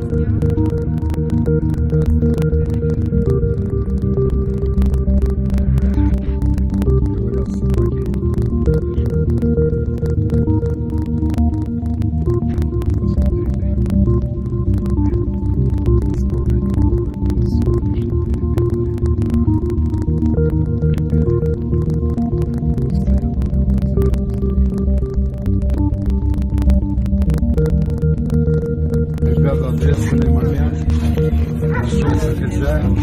Thank you. ответственный момент. Пришел с офицером.